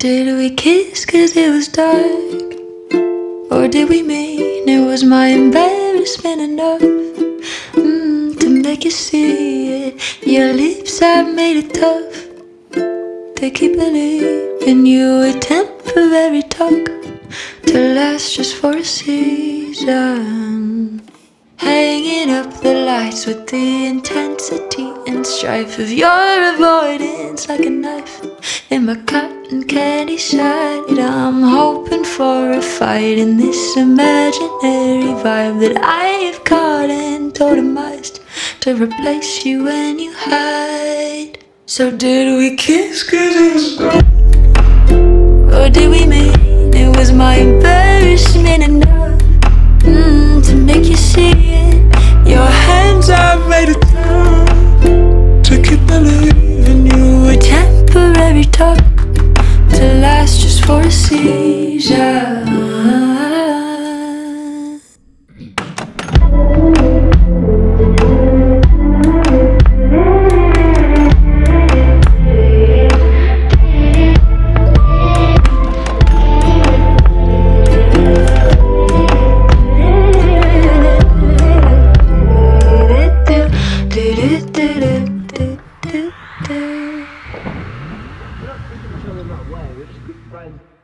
Did we kiss cause it was dark? Or did we mean it was my embarrassment enough mm, to make you see it? Your lips have made it tough to keep believing you a temporary talk to last just for a season. Hanging up the lights with the intensity and strife of your avoidance like a knife in my cotton candy side. I'm hoping for a fight in this imaginary vibe that I've caught and totemized to replace you when you hide. So did we kiss cause it's Or did we mean it was my talk to last just for a Right.